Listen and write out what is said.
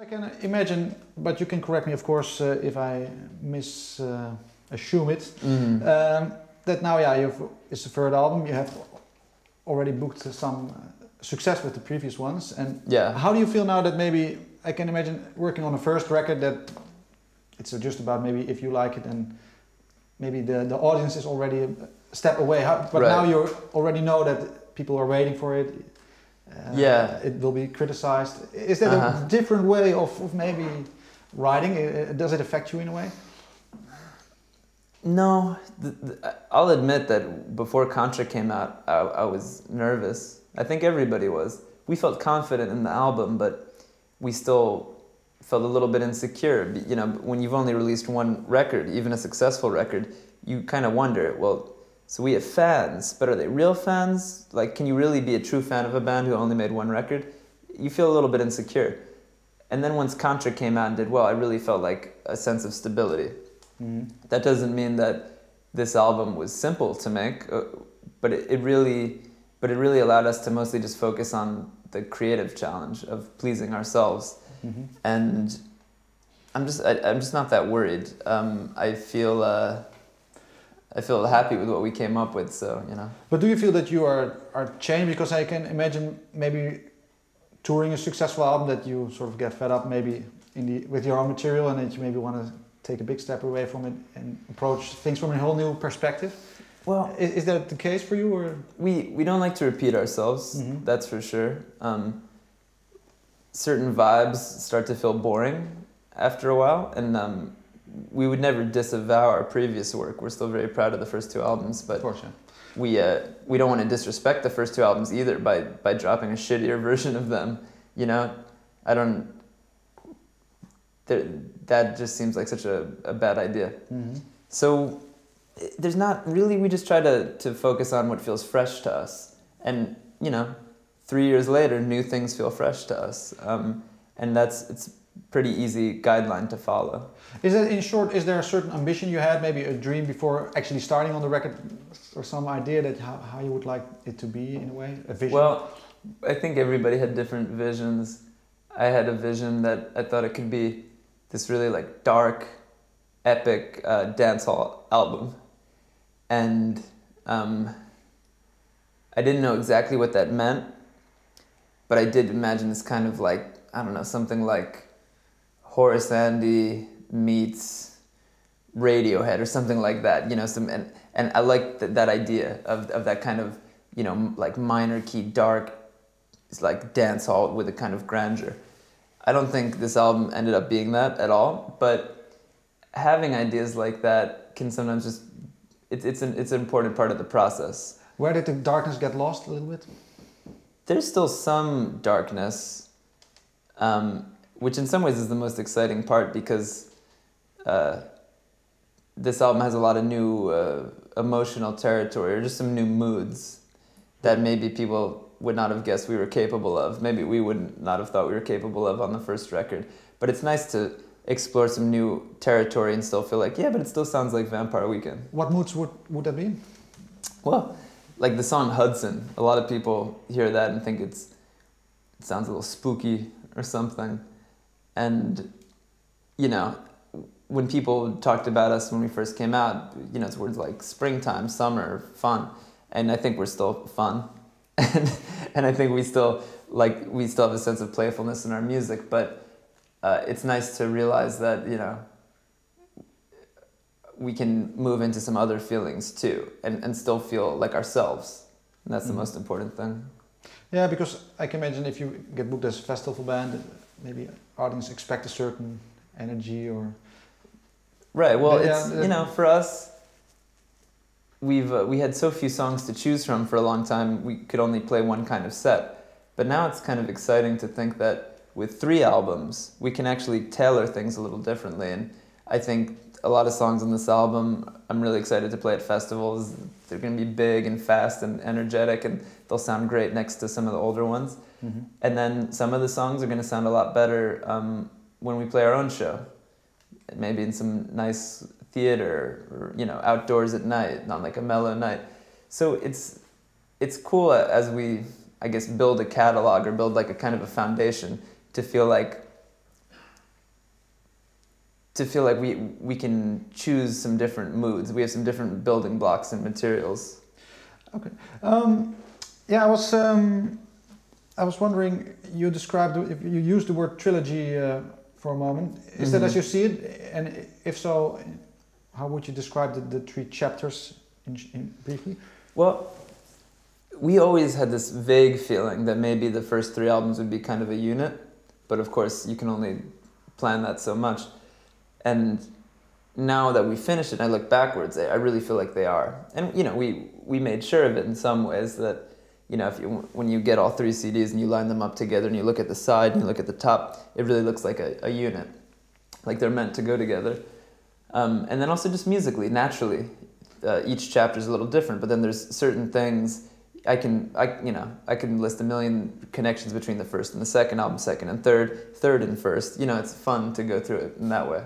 I can imagine, but you can correct me, of course, uh, if I mis uh, assume it. Mhm. Um, that now, yeah, you've, it's the third album. You have already booked some uh, success with the previous ones, and yeah. how do you feel now that maybe I can imagine working on a first record that it's just about maybe if you like it and maybe the, the audience is already a step away. How, but Right. now you already know that people are waiting for it. Uh, Yeah. It will be criticized. Is that Uh-huh. a different way of, of maybe writing? Uh, Does it affect you in a way? No, I'll admit that before Contra came out, I, I was nervous. I think everybody was. We felt confident in the album, but we still felt a little bit insecure. You know, when you've only released one record, even a successful record, you kind of wonder, well, so we have fans, but are they real fans? Like, can you really be a true fan of a band who only made one record? You feel a little bit insecure. And then once Contra came out and did well, I really felt like a sense of stability. Mm. That doesn't mean that this album was simple to make, uh, but it, it really, but it really allowed us to mostly just focus on the creative challenge of pleasing ourselves. Mhm. And I'm just, I, I'm just not that worried. Um, I feel, uh, I feel happy with what we came up with. So you know, But do you feel that you are, are changed? Because I can imagine maybe touring a successful album that you sort of get fed up maybe in the, with your own material and that you maybe want to take a big step away from it and approach things from a whole new perspective. well, Is, is that the case for you or? we we don't like to repeat ourselves. Mhm. That's for sure. Um, certain vibes start to feel boring after a while, and um, we would never disavow our previous work. We're still very proud of the first two albums, but we uh, we don't want to disrespect the first two albums either by by dropping a shittier version of them. You know, I don't. That just seems like such a, a bad idea. Mhm. So there's not really, we just try to, to focus on what feels fresh to us. And, you know, three years later, new things feel fresh to us. Um, and that's, it's pretty easy guideline to follow. Is that in short, is there a certain ambition you had, maybe a dream before actually starting on the record or some idea that how, how you would like it to be in a way? A vision? Well, I think everybody had different visions. I had a vision that I thought it could be this really like dark, epic uh, dancehall album, and um, I didn't know exactly what that meant, but I did imagine this kind of like I don't know something like Horace Andy meets Radiohead or something like that. You know, some and and I like th- that idea of of that kind of you know like minor key dark, it's like dance hall with a kind of grandeur. I don't think this album ended up being that at all, but having ideas like that can sometimes just it's it's an it's an important part of the process. Where did the darkness get lost a little bit? There's still some darkness, um, which in some ways is the most exciting part because uh, this album has a lot of new uh, emotional territory or just some new moods that maybe people would not have guessed we were capable of. Maybe we would not have thought we were capable of on the first record. But it's nice to explore some new territory and still feel like, yeah, but it still sounds like Vampire Weekend. What moods would, would that be? Well, like the song Hudson, a lot of people hear that and think it's it sounds a little spooky or something. And you know, when people talked about us when we first came out, you know, it's words like springtime, summer, fun. And I think we're still fun. And and I think we still like we still have a sense of playfulness in our music, but uh, it's nice to realize that, you know, we can move into some other feelings too and, and still feel like ourselves. And that's the Mhm. most important thing. Yeah, because I can imagine if you get booked as a festival band, maybe audience expect a certain energy or Right. Well, it's you know, for us, we've uh, we had so few songs to choose from for a long time. We could only play one kind of set, but now it's kind of exciting to think that with three albums, we can actually tailor things a little differently. And I think a lot of songs on this album, I'm really excited to play at festivals. They're going to be big and fast and energetic, and they'll sound great next to some of the older ones. And then some of the songs are going to sound a lot better um, when we play our own show. Maybe in some nice theater or you know outdoors at night, not like a mellow night. So it's it's cool as we I guess build a catalog or build like a kind of a foundation to feel like to feel like we we can choose some different moods. We have some different building blocks and materials. Um, yeah, I was um, I was wondering. You described if you used the word trilogy uh, for a moment. Is that Mhm. as you see it? And if so, how would you describe the, the three chapters in, in briefly? Well, we always had this vague feeling that maybe the first three albums would be kind of a unit, but of course you can only plan that so much. And now that we finished it, and I look backwards, I really feel like they are. And you know, we we made sure of it in some ways that you know, if you when you get all three CDs and you line them up together and you look at the side and you look at the top, it really looks like a, a unit, like they're meant to go together. Um, and then also just musically, naturally, uh, each chapter is a little different. But then there's certain things I can, I you know, I can list a million connections between the first and the second album, second and third, third and first. You know, it's fun to go through it in that way.